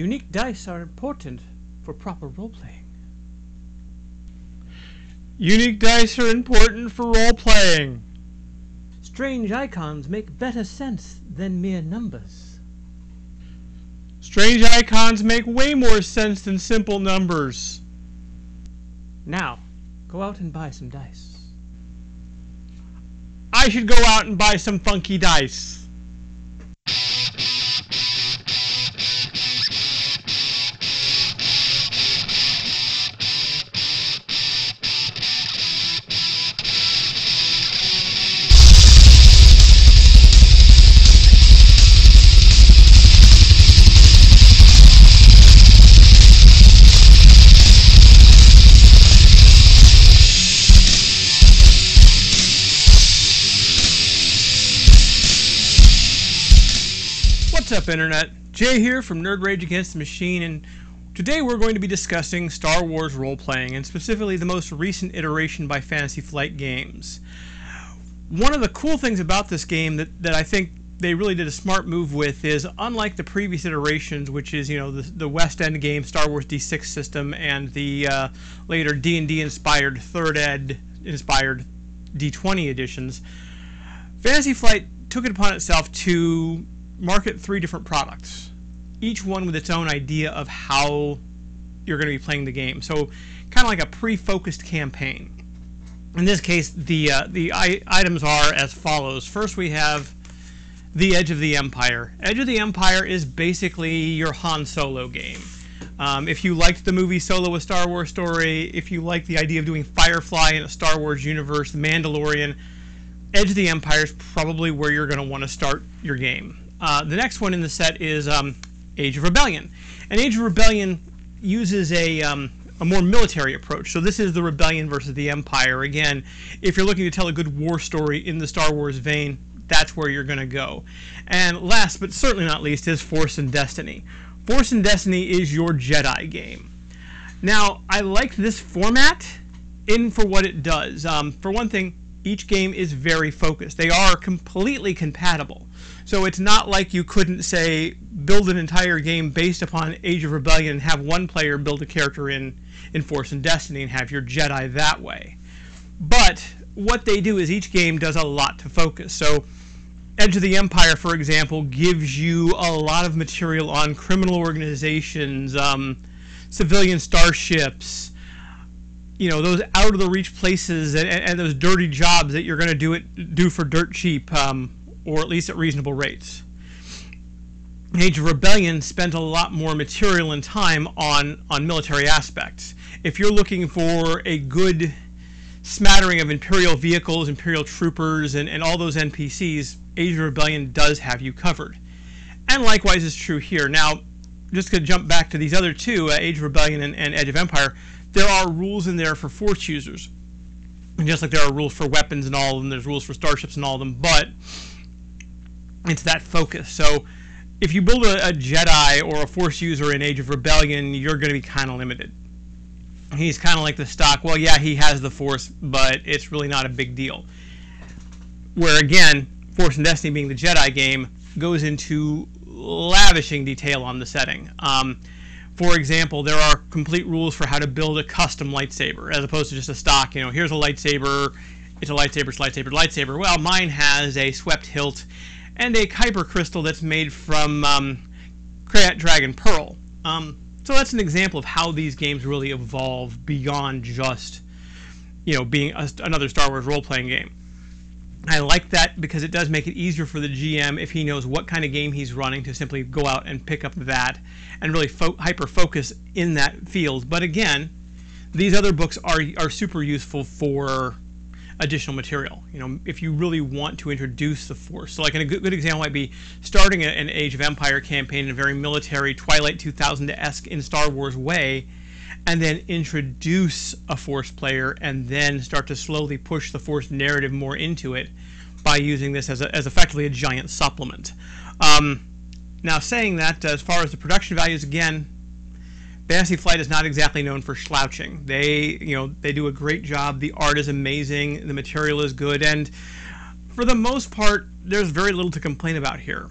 Unique dice are important for proper role-playing. Unique dice are important for role playing. Strange icons make better sense than mere numbers. Strange icons make way more sense than simple numbers. Now, go out and buy some dice. I should go out and buy some funky dice. Up, Internet? Jay here from Nerd Rage Against the Machine, and today we're going to be discussing Star Wars role playing, and specifically the most recent iteration by Fantasy Flight Games. One of the cool things about this game that, that I think they really did a smart move with is unlike the previous iterations, which is you know the, the West End game Star Wars D6 system and the uh, later D&D inspired Third Ed inspired D20 editions. Fantasy Flight took it upon itself to market three different products, each one with its own idea of how you're going to be playing the game. So, kind of like a pre-focused campaign. In this case, the uh, the items are as follows. First, we have the Edge of the Empire. Edge of the Empire is basically your Han Solo game. Um, if you liked the movie Solo: A Star Wars Story, if you like the idea of doing Firefly in a Star Wars universe, The Mandalorian, Edge of the Empire is probably where you're going to want to start your game. Uh, the next one in the set is um, Age of Rebellion. And Age of Rebellion uses a, um, a more military approach. So this is the rebellion versus the Empire. Again, if you're looking to tell a good war story in the Star Wars vein, that's where you're going to go. And last but certainly not least is Force and Destiny. Force and Destiny is your Jedi game. Now, I like this format in for what it does. Um, for one thing, each game is very focused. They are completely compatible. So it's not like you couldn't say build an entire game based upon Age of Rebellion and have one player build a character in in Force and Destiny and have your Jedi that way. But what they do is each game does a lot to focus. So Edge of the Empire, for example, gives you a lot of material on criminal organizations, um, civilian starships, you know those out of the reach places and, and those dirty jobs that you're going to do it do for dirt cheap. Um, or at least at reasonable rates. Age of Rebellion spent a lot more material and time on, on military aspects. If you're looking for a good smattering of Imperial vehicles, Imperial troopers, and, and all those NPCs, Age of Rebellion does have you covered. And likewise is true here. Now, just to jump back to these other two, uh, Age of Rebellion and, and Edge of Empire, there are rules in there for Force users. And just like there are rules for weapons and all of them, there's rules for starships and all of them, but it's that focus. So if you build a, a, Jedi or a Force user in Age of Rebellion, you're going to be kind of limited. He's kind of like the stock. Well, yeah, he has the Force, but it's really not a big deal. Where again, Force and Destiny being the Jedi game goes into lavishing detail on the setting. Um, for example, there are complete rules for how to build a custom lightsaber, as opposed to just a stock. You know, here's a lightsaber. It's a lightsaber. It's a lightsaber. Lightsaber. Well, mine has a swept hilt and a kyber crystal that's made from um, Krayt Dragon Pearl. Um, so that's an example of how these games really evolve beyond just, you know, being a, another Star Wars role-playing game. I like that because it does make it easier for the GM if he knows what kind of game he's running to simply go out and pick up that and really fo- hyper focus in that field. But again, these other books are are super useful for additional material. You know, if you really want to introduce the Force. So, like, a good, good example might be starting an Age of Empire campaign in a very military Twilight 2000 esque in Star Wars way, and then introduce a Force player, and then start to slowly push the Force narrative more into it by using this as, a, as effectively a giant supplement. Um, now, saying that, as far as the production values, again, Fantasy Flight is not exactly known for slouching. They, you know, they do a great job. The art is amazing. The material is good, and for the most part, there's very little to complain about here.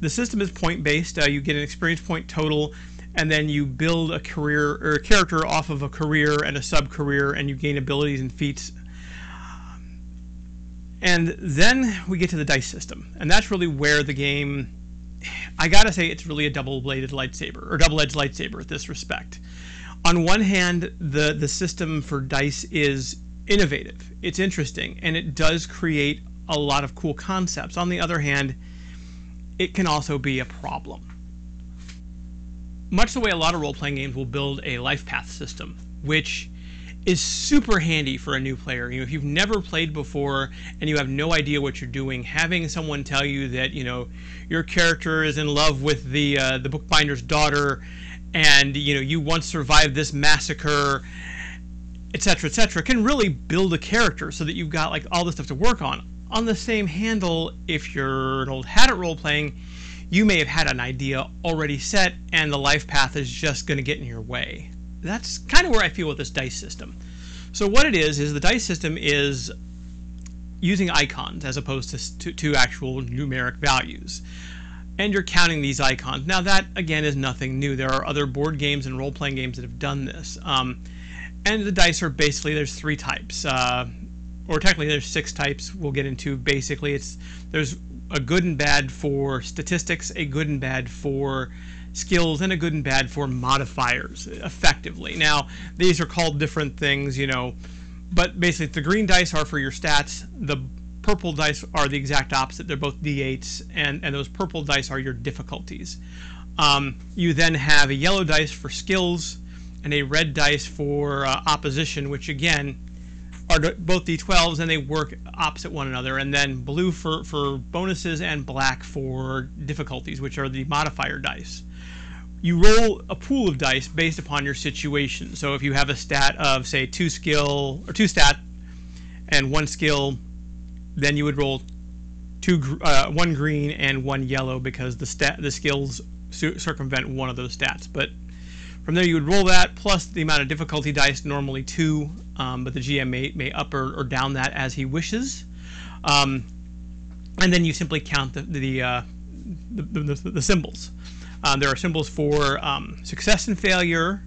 the system is point based. Uh, you get an experience point total, and then you build a career or a character off of a career and a sub career, and you gain abilities and feats. And then we get to the dice system, and that's really where the game. I gotta say, it's really a double-bladed lightsaber or double-edged lightsaber at this respect. On one hand, the the system for dice is innovative, it's interesting, and it does create a lot of cool concepts. On the other hand, it can also be a problem. Much the way a lot of role playing games will build a life path system, which is super handy for a new player. You know, if you've never played before and you have no idea what you're doing, having someone tell you that you know your character is in love with the uh, the bookbinder's daughter, and you know you once survived this massacre, etc., etc., can really build a character so that you've got like all this stuff to work on on the same handle, if you're an old hat at role playing, you may have had an idea already set and the life path is just going to get in your way. That's kind of where I feel with this dice system. So what it is is the dice system is using icons as opposed to, to, to actual numeric values. And you're counting these icons. Now that again is nothing new. There are other board games and role-playing games that have done this. Um, and the dice are basically there's three types. Uh, or technically there's six types we'll get into basically it's there's a good and bad for statistics a good and bad for skills and a good and bad for modifiers effectively. Now these are called different things you know but basically the green dice are for your stats the purple dice are the exact opposite they're both d8s and and those purple dice are your difficulties. Um, you then have a yellow dice for skills and a red dice for uh, opposition which again are both d12s and they work opposite one another and then blue for, for bonuses and black for difficulties which are the modifier dice. You roll a pool of dice based upon your situation. So if you have a stat of say two skill or two stat and one skill then you would roll two uh, one green and one yellow because the stat the skills circumvent one of those stats. But from there, you would roll that plus the amount of difficulty dice, normally two, um, but the GM may, may up or, or, down that as he wishes. Um, and then you simply count the, the, uh, the, the, the, symbols. Um, there are symbols for um, success and failure,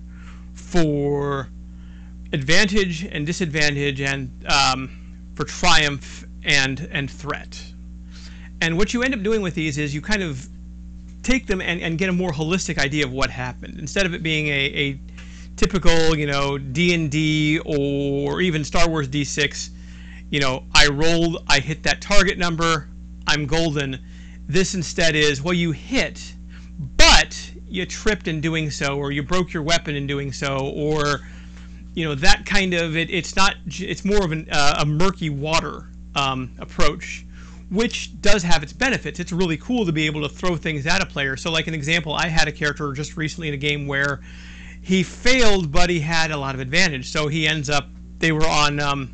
for advantage and disadvantage, and um, for triumph and, and threat. And what you end up doing with these is you kind of take them and, and get a more holistic idea of what happened. Instead of it being a, a typical you know d&d or even star wars d6 you know i rolled i hit that target number i'm golden. This instead is well you hit but you tripped in doing so or you broke your weapon in doing so or you know that kind of it, it's not it's more of an, uh, a murky water um, approach which does have its benefits. It's really cool to be able to throw things at a player. So, like an example, I had a character just recently in a game where he failed, but he had a lot of advantage. So he ends up, they were on um,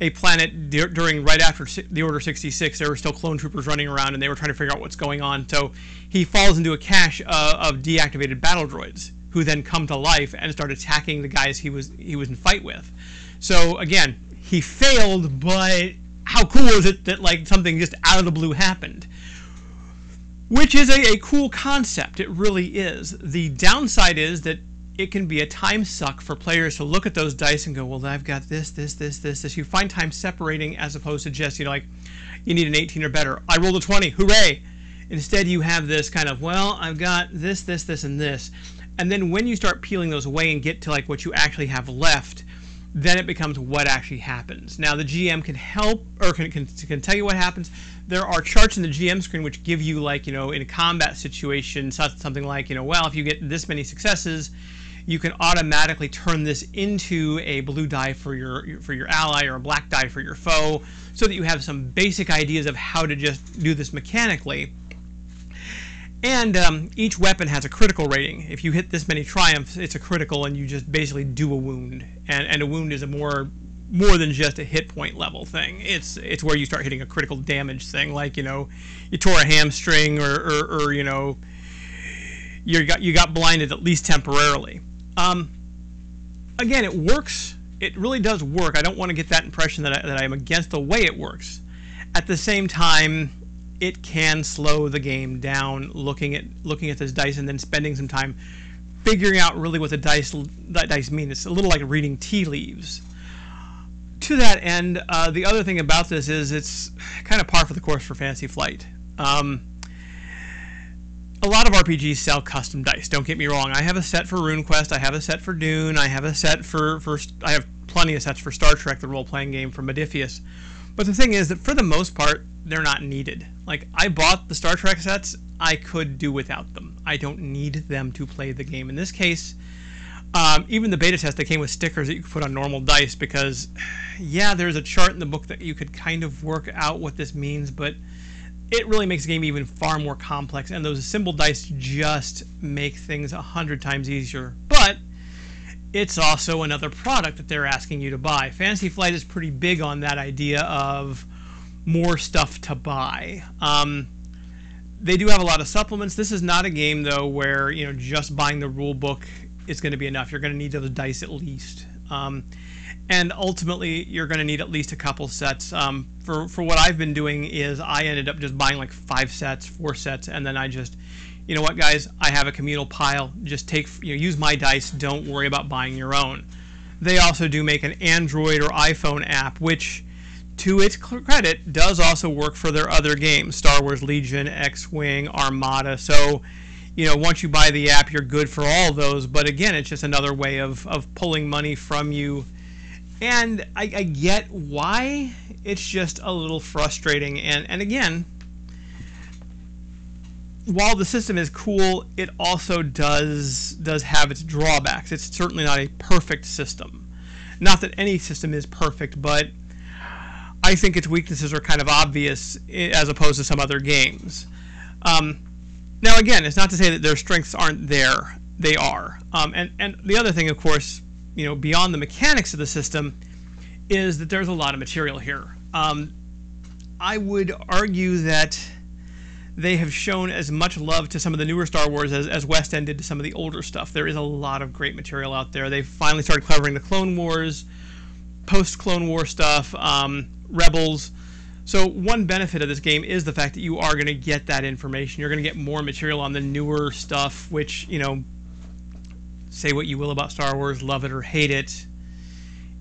a planet during right after the Order 66. There were still clone troopers running around, and they were trying to figure out what's going on. So he falls into a cache uh, of deactivated battle droids, who then come to life and start attacking the guys he was he was in fight with. So again, he failed, but how cool is it that like something just out of the blue happened? Which is a, a cool concept. It really is. The downside is that it can be a time suck for players to look at those dice and go, well, I've got this, this, this, this, this. You find time separating as opposed to just, you know, like, you need an 18 or better. I rolled a 20, hooray! Instead, you have this kind of, well, I've got this, this, this, and this. And then when you start peeling those away and get to like what you actually have left, then it becomes what actually happens. Now the GM can help or can, can, can tell you what happens. There are charts in the GM screen which give you like you know in a combat situation something like you know well if you get this many successes, you can automatically turn this into a blue die for your for your ally or a black die for your foe, so that you have some basic ideas of how to just do this mechanically. And um, each weapon has a critical rating. If you hit this many triumphs, it's a critical, and you just basically do a wound. And, and a wound is a more more than just a hit point level thing. It's it's where you start hitting a critical damage thing, like you know, you tore a hamstring, or or, or you know, you got you got blinded at least temporarily. Um, again, it works. It really does work. I don't want to get that impression that I, that I'm against the way it works. At the same time, it can slow the game down looking at looking at this dice and then spending some time figuring out really what the dice that dice mean. It's a little like reading tea leaves. To that end, uh, the other thing about this is it's kind of par for the course for Fantasy Flight. Um, a lot of RPGs sell custom dice. Don't get me wrong. I have a set for RuneQuest. I have a set for Dune. I have a set for for I have plenty of sets for Star Trek, the role-playing game from Modiphius. But the thing is that for the most part, they're not needed. Like I bought the Star Trek sets, I could do without them. I don't need them to play the game. In this case, um, even the beta test, they came with stickers that you could put on normal dice because, yeah, there's a chart in the book that you could kind of work out what this means, but it really makes the game even far more complex. And those symbol dice just make things a hundred times easier. But it's also another product that they're asking you to buy. Fantasy Flight is pretty big on that idea of more stuff to buy. Um, they do have a lot of supplements. This is not a game though where you know just buying the rule book is going to be enough. You're going to need those dice at least, um, and ultimately you're going to need at least a couple sets. Um, for for what I've been doing is I ended up just buying like five sets, four sets, and then I just you know what, guys? I have a communal pile. Just take, you know, use my dice. Don't worry about buying your own. They also do make an Android or iPhone app, which, to its credit, does also work for their other games: Star Wars Legion, X-wing, Armada. So, you know, once you buy the app, you're good for all those. But again, it's just another way of of pulling money from you. And I, I get why. It's just a little frustrating. And and again, while the system is cool, it also does does have its drawbacks. It's certainly not a perfect system. Not that any system is perfect, but I think its weaknesses are kind of obvious as opposed to some other games. Um, now, again, it's not to say that their strengths aren't there. They are. Um, and and the other thing, of course, you know, beyond the mechanics of the system, is that there's a lot of material here. Um, I would argue that they have shown as much love to some of the newer Star Wars as, as West End did to some of the older stuff. There is a lot of great material out there. They've finally started covering the Clone Wars, post Clone War stuff, um, Rebels. So one benefit of this game is the fact that you are going to get that information. You're going to get more material on the newer stuff, which you know. Say what you will about Star Wars, love it or hate it.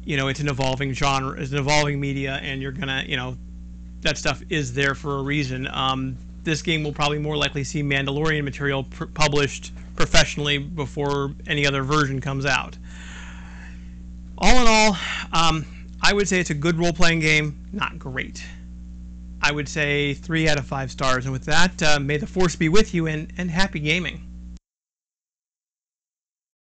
You know, it's an evolving genre, it's an evolving media, and you're gonna, you know, that stuff is there for a reason. Um, this game will probably more likely see Mandalorian material pr- published professionally before any other version comes out. All in all, um, I would say it's a good role playing game, not great. I would say three out of five stars. And with that, uh, may the force be with you and, and happy gaming.